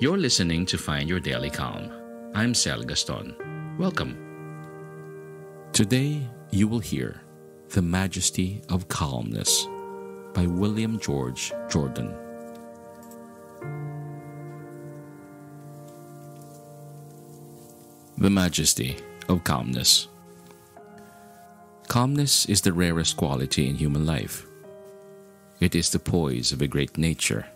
You're listening to Find Your Daily Calm. I'm Sel Gaston. Welcome. Today, you will hear The Majesty of Calmness by William George Jordan. The Majesty of Calmness. Calmness is the rarest quality in human life. It is the poise of a great nature,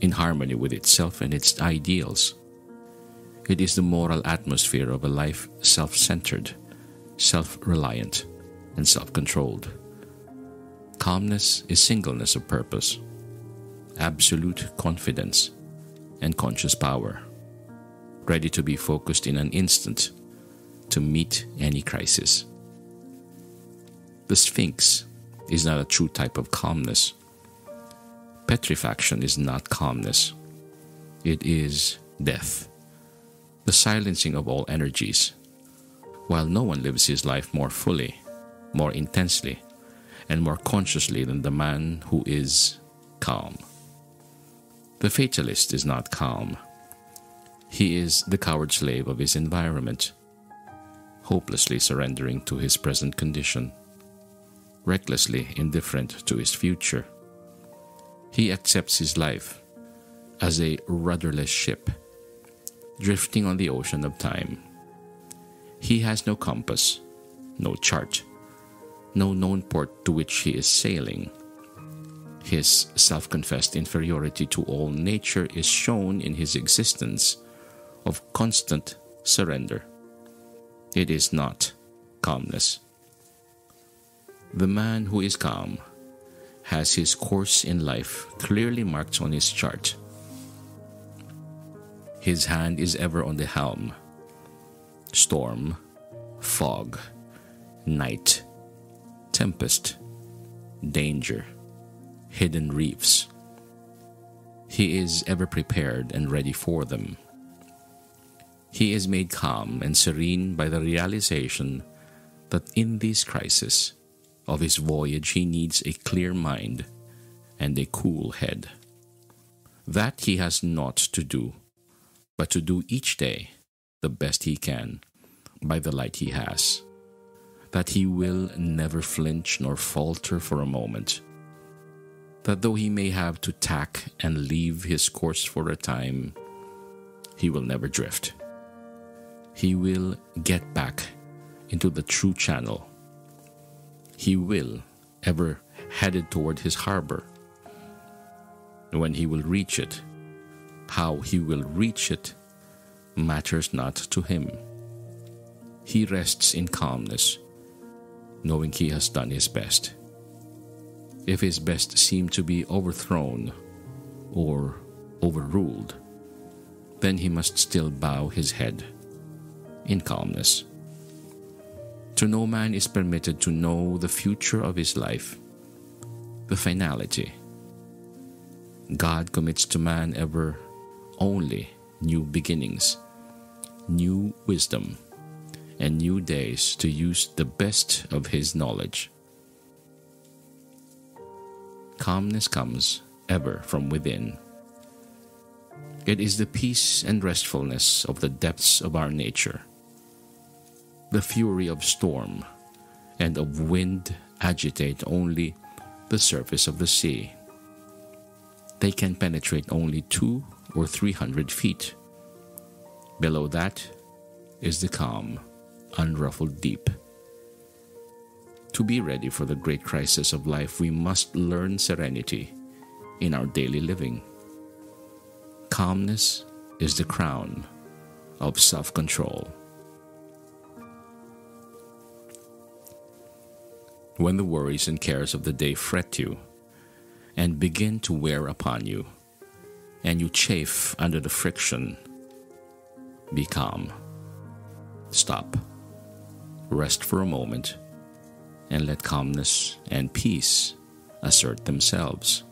in harmony with itself and its ideals. It is the moral atmosphere of a life self centered, self reliant, and self controlled. Calmness is singleness of purpose, absolute confidence, and conscious power ready to be focused in an instant to meet any crisis. The Sphinx is not a true type of calmness. Petrifaction is not calmness, it is death, the silencing of all energies, while no one lives his life more fully, more intensely, and more consciously than the man who is calm. The fatalist is not calm he is the coward slave of his environment, hopelessly surrendering to his present condition, recklessly indifferent to his future. He accepts his life as a rudderless ship, drifting on the ocean of time. He has no compass, no chart, no known port to which he is sailing. His self confessed inferiority to all nature is shown in his existence of constant surrender. It is not calmness. The man who is calm has his course in life clearly marked on his chart. His hand is ever on the helm. Storm, fog, night, tempest, danger, hidden reefs. He is ever prepared and ready for them. He is made calm and serene by the realization that in these crisis of his voyage he needs a clear mind and a cool head. That he has not to do, but to do each day the best he can by the light he has. That he will never flinch nor falter for a moment. That though he may have to tack and leave his course for a time, he will never drift he will get back into the true channel. He will ever headed toward his harbor. When he will reach it, how he will reach it matters not to him. He rests in calmness, knowing he has done his best. If his best seem to be overthrown or overruled, then he must still bow his head in calmness. To no man is permitted to know the future of his life, the finality. God commits to man ever only new beginnings, new wisdom, and new days to use the best of his knowledge. Calmness comes ever from within. It is the peace and restfulness of the depths of our nature the fury of storm and of wind agitate only the surface of the sea. They can penetrate only two or three hundred feet. Below that is the calm, unruffled deep. To be ready for the great crisis of life, we must learn serenity in our daily living. Calmness is the crown of self control. When the worries and cares of the day fret you and begin to wear upon you, and you chafe under the friction, be calm. Stop. Rest for a moment and let calmness and peace assert themselves.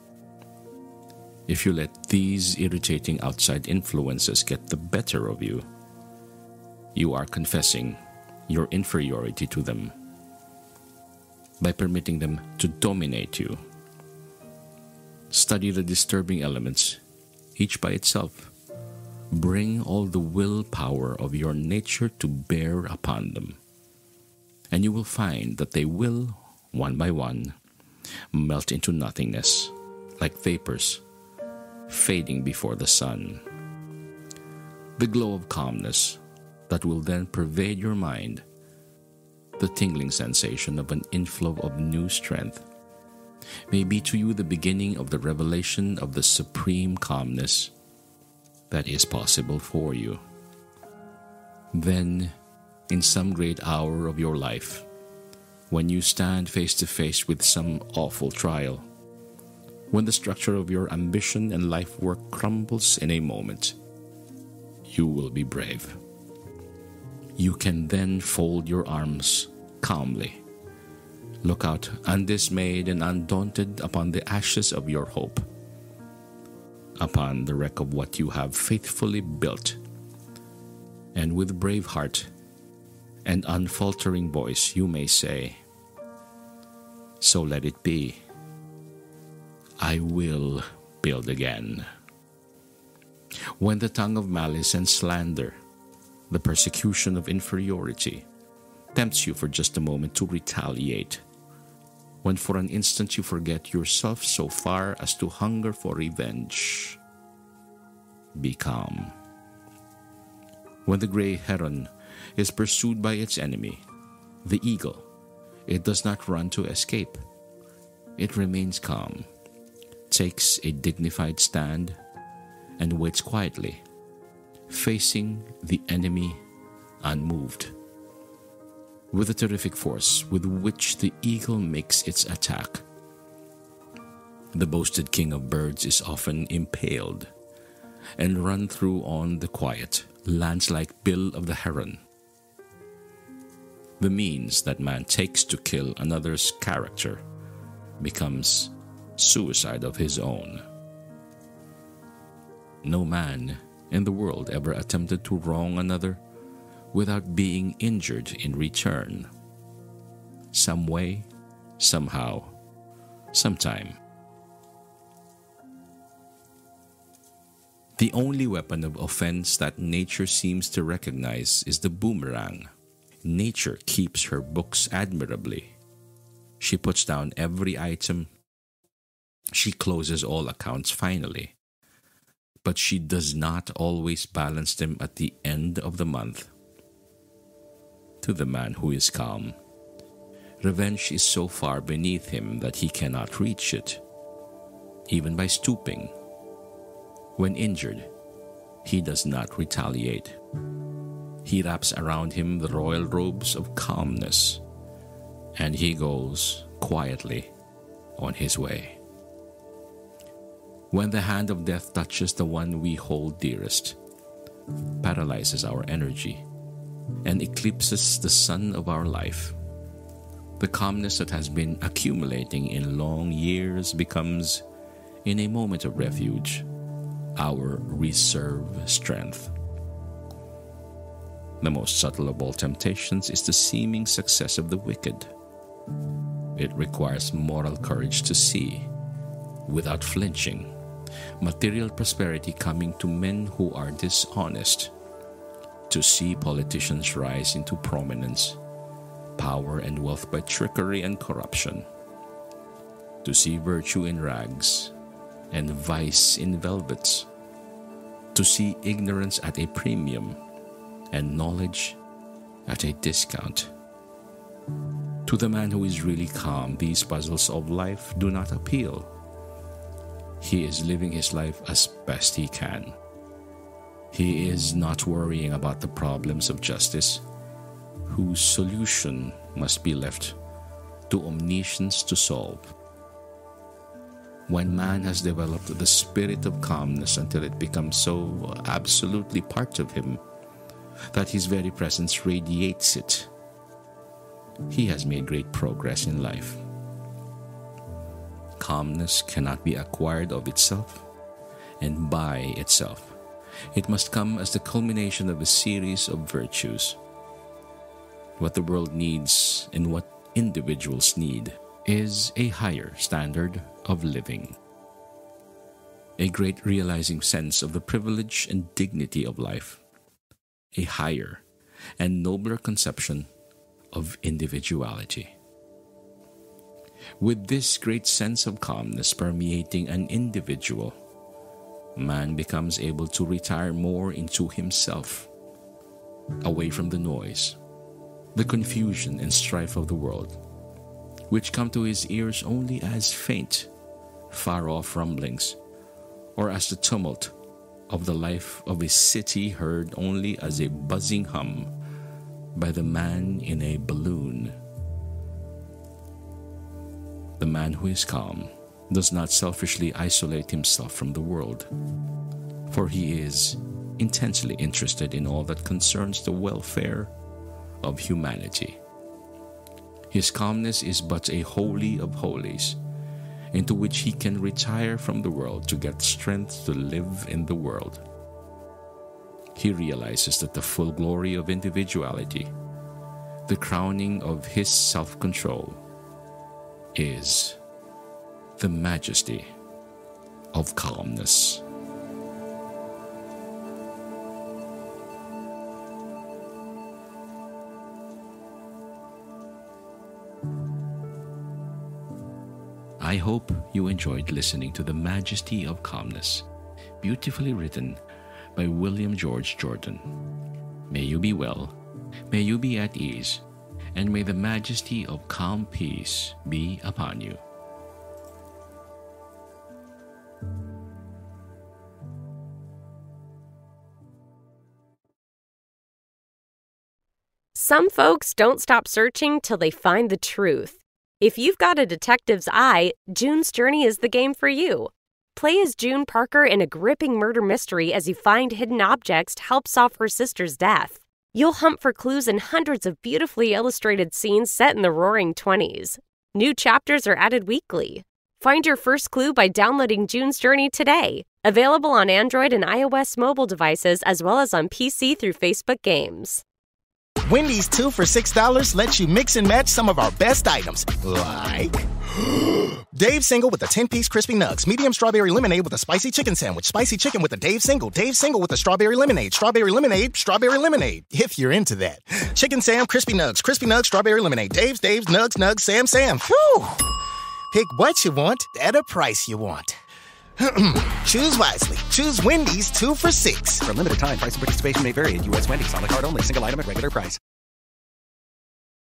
If you let these irritating outside influences get the better of you, you are confessing your inferiority to them by permitting them to dominate you. Study the disturbing elements, each by itself, bring all the willpower of your nature to bear upon them. And you will find that they will, one by one, melt into nothingness, like vapors fading before the sun. The glow of calmness that will then pervade your mind, the tingling sensation of an inflow of new strength, may be to you the beginning of the revelation of the supreme calmness that is possible for you. Then, in some great hour of your life, when you stand face to face with some awful trial, when the structure of your ambition and life work crumbles in a moment, you will be brave. You can then fold your arms calmly. Look out undismayed and undaunted upon the ashes of your hope upon the wreck of what you have faithfully built. And with brave heart and unfaltering voice, you may say, So let it be. I will build again. When the tongue of malice and slander, the persecution of inferiority, tempts you for just a moment to retaliate, when for an instant you forget yourself so far as to hunger for revenge. Be calm. When the gray heron is pursued by its enemy, the eagle, it does not run to escape. It remains calm, takes a dignified stand, and waits quietly, facing the enemy unmoved with the terrific force with which the eagle makes its attack. The boasted king of birds is often impaled and run through on the quiet, lance like bill of the heron. The means that man takes to kill another's character becomes suicide of his own. No man in the world ever attempted to wrong another without being injured in return. Some way, somehow, sometime. The only weapon of offense that nature seems to recognize is the boomerang. Nature keeps her books admirably. She puts down every item. She closes all accounts finally. But she does not always balance them at the end of the month to the man who is calm. Revenge is so far beneath him that he cannot reach it, even by stooping. When injured, he does not retaliate. He wraps around him the royal robes of calmness, and he goes quietly on his way. When the hand of death touches the one we hold dearest, paralyzes our energy, and eclipses the sun of our life. The calmness that has been accumulating in long years becomes, in a moment of refuge, our reserve strength. The most subtle of all temptations is the seeming success of the wicked. It requires moral courage to see, without flinching, material prosperity coming to men who are dishonest to see politicians rise into prominence, power, and wealth by trickery and corruption, to see virtue in rags and vice in velvets, to see ignorance at a premium and knowledge at a discount. To the man who is really calm, these puzzles of life do not appeal. He is living his life as best he can. He is not worrying about the problems of justice, whose solution must be left to omniscience to solve. When man has developed the spirit of calmness until it becomes so absolutely part of him that his very presence radiates it, he has made great progress in life. Calmness cannot be acquired of itself and by itself. It must come as the culmination of a series of virtues. What the world needs and what individuals need is a higher standard of living. a great realizing sense of the privilege and dignity of life, a higher and nobler conception of individuality. With this great sense of calmness permeating an individual, man becomes able to retire more into himself, away from the noise, the confusion and strife of the world, which come to his ears only as faint, far off rumblings, or as the tumult of the life of a city heard only as a buzzing hum by the man in a balloon. The man who is calm does not selfishly isolate himself from the world, for he is intensely interested in all that concerns the welfare of humanity. His calmness is but a holy of holies, into which he can retire from the world to get strength to live in the world. He realizes that the full glory of individuality, the crowning of his self control, is the majesty of calmness. I hope you enjoyed listening to The Majesty of Calmness, beautifully written by William George Jordan. May you be well, may you be at ease, and may the majesty of calm peace be upon you. Some folks don't stop searching till they find the truth. If you've got a detective's eye, June's Journey is the game for you. Play as June Parker in a gripping murder mystery as you find hidden objects to help solve her sister's death. You'll hunt for clues in hundreds of beautifully illustrated scenes set in the roaring 20s. New chapters are added weekly. Find your first clue by downloading June's Journey today. Available on Android and iOS mobile devices as well as on PC through Facebook Games. Wendy's 2 for $6 lets you mix and match some of our best items, like Dave Single with a 10 piece crispy nugs, medium strawberry lemonade with a spicy chicken sandwich, spicy chicken with a Dave Single, Dave Single with a strawberry lemonade, strawberry lemonade, strawberry lemonade, if you're into that. Chicken Sam, crispy nugs, crispy nugs, strawberry lemonade, Dave's, Dave's, nugs, nugs, Sam, Sam. Whew. Pick what you want at a price you want. Choose wisely. Choose Wendy's 2 for 6. For limited time, price and participation may vary at U.S. Wendy's on the card only, single item at regular price.